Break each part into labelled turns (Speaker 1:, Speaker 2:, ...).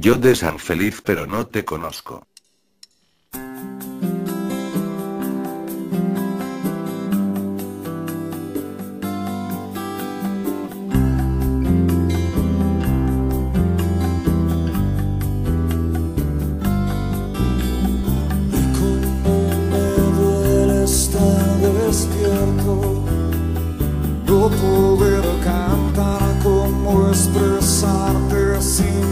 Speaker 1: Yo de ser feliz pero no te conozco.
Speaker 2: No poder cantar como expresarte sin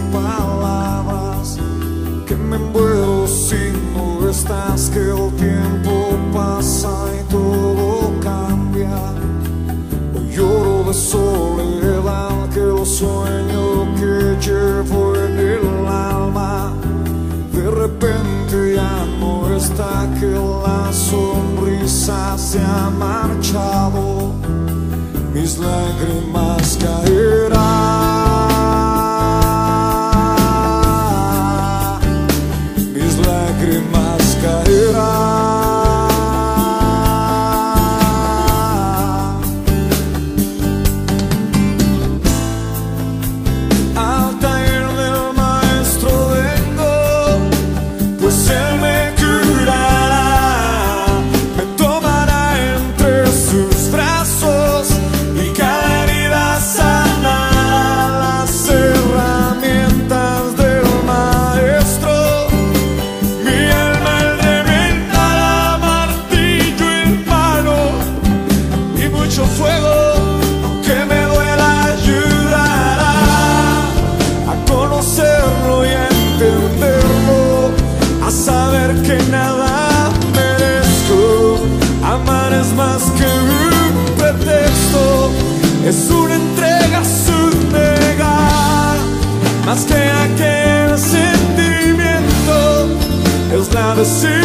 Speaker 2: me muero si no estás, que el tiempo pasa y todo cambia. Hoy lloro de soledad, que el sueño que llevo en el alma, de repente ya no está, que la sonrisa se ha marchado, mis lágrimas caen. más que aquel sentimiento es la desesperación.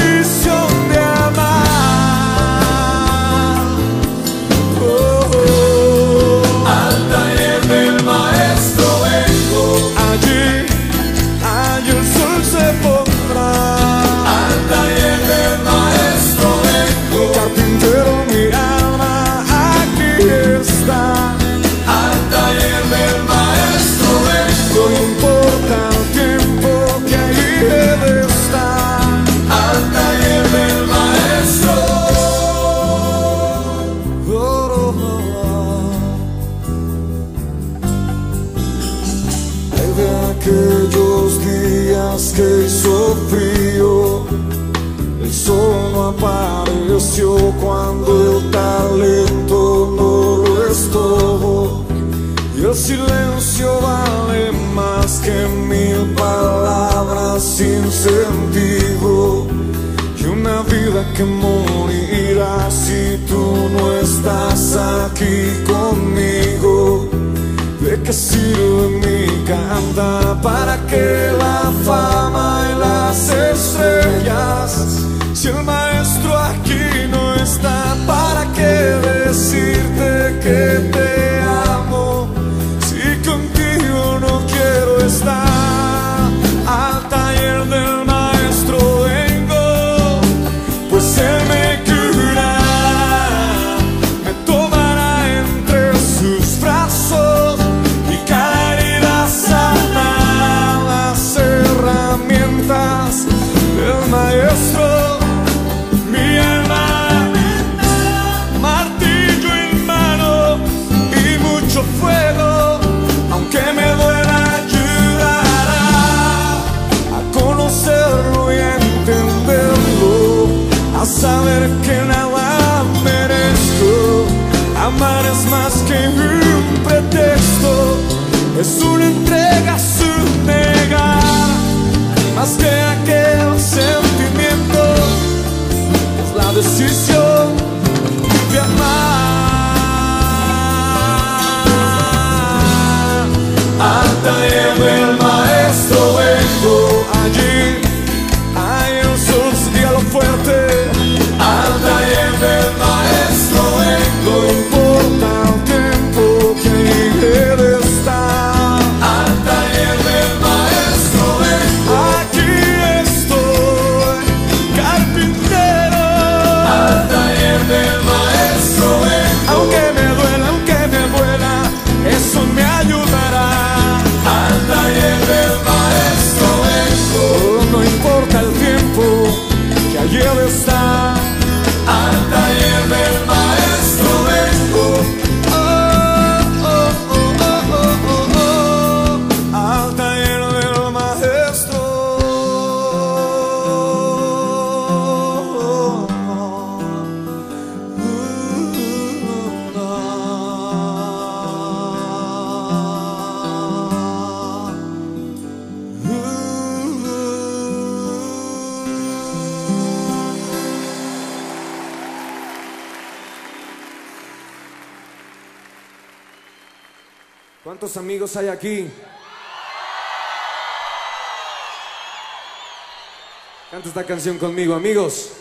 Speaker 2: que morirás si tú no estás aquí conmigo. ¿De qué sirve mi canta? ¿Para que la fama y las estrellas? Si el mar dessus sur ¿Cuántos amigos hay aquí? Canta esta canción conmigo, amigos.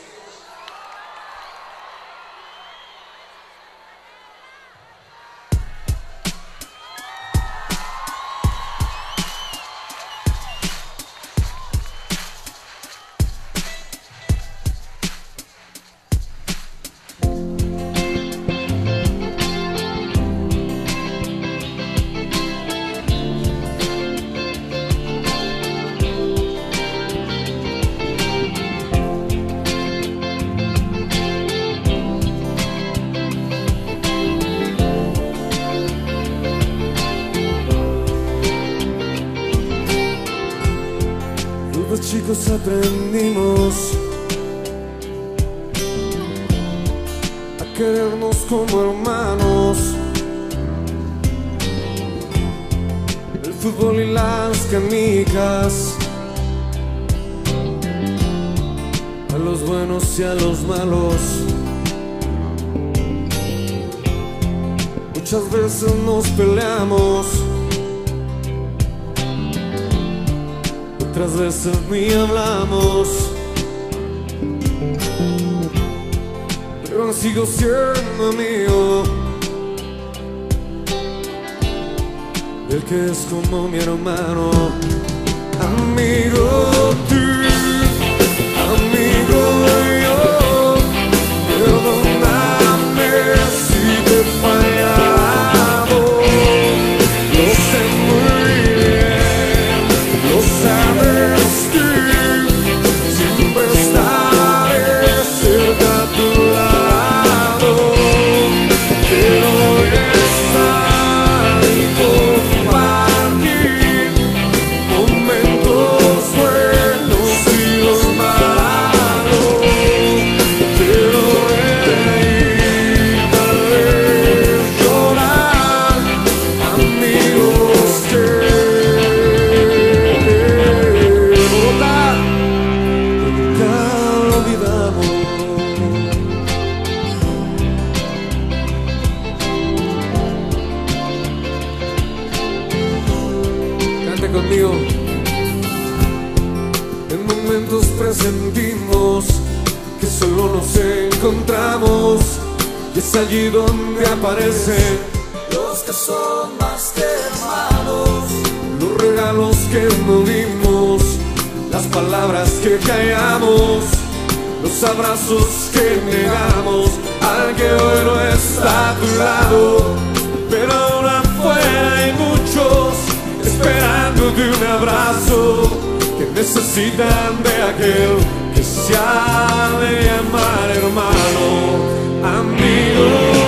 Speaker 2: Aprendimos a querernos como hermanos. El fútbol y las canicas, a los buenos y a los malos. Muchas veces nos peleamos. Otras veces ni hablamos. Pero sigo siendo amigo del que es como mi hermano. Amigo En momentos presentimos que solo nos encontramos y es allí donde aparecen los que son más que hermanos, los regalos que nos dimos, las palabras que callamos, los abrazos que negamos. Al que hoy no está a tu lado, pero que necesitan de aquel que se ha de llamar hermano, amigo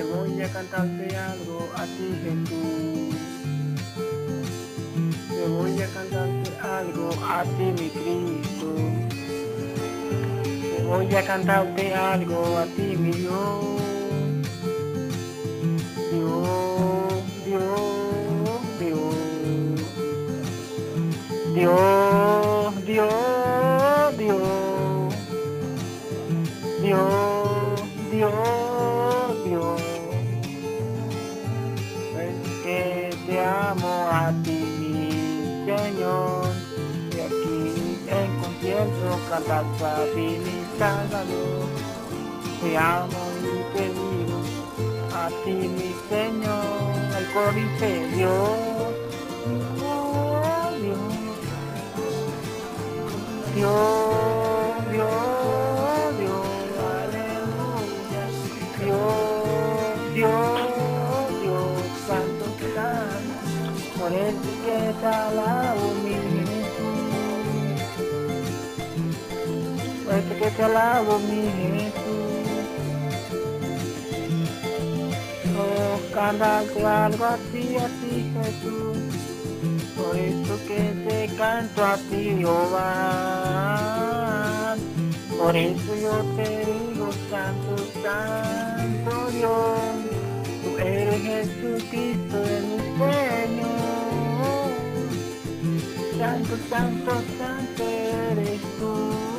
Speaker 2: Te
Speaker 3: voy a cantarte algo a ti, Jesús. Te voy a cantarte algo a ti, mi Cristo. Te voy a cantarte algo a ti, mi Dios. Dios, Dios, Dios. Dios, concierto cantar a ti, mi Salvador. Te amo y te digo a ti, mi Señor. El coro Dios. Dios. Dios, Dios, aleluya. Dios, Dios, Dios, santo santo. Por eso que te alabo, que te alabo, mi Jesús. Oh, cantarte algo a ti, a ti, Jesús. Por eso que te canto a ti, Jehová. Por eso yo te digo, Santo, Santo Dios. Tú eres Jesucristo de mi Señor. Santo, Santo, Santo eres tú.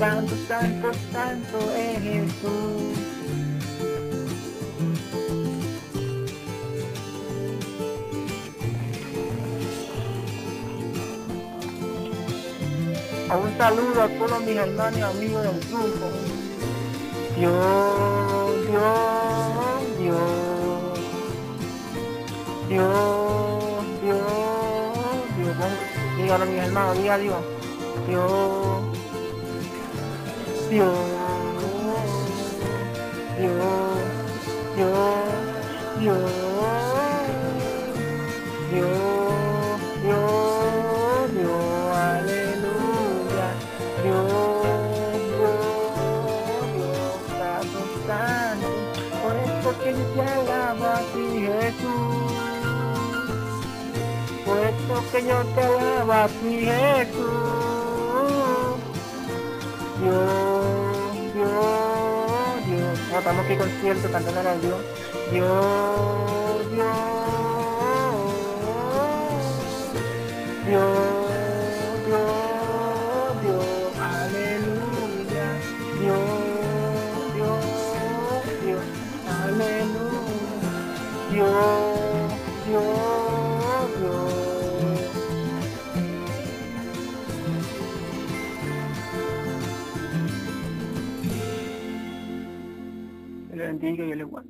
Speaker 3: Santo, Santo, Santo es Jesús. Un saludo a todos mis hermanos y amigos del grupo. Dios, Dios, Dios. Dios, Dios, Dios. Dígalo mis hermanos, diga Dios. Dios, Dios, Dios, Dios. Dios, Dios, Dios, aleluya. Dios, Santo, Santo. Por eso que yo te alabo a ti, Jesús. Por eso yo te a ti, Jesús. Dios, Dios. No, estamos aquí concierto cantando a Dios. Dios, Dios. Dios, Dios, Bendiga y le guarde.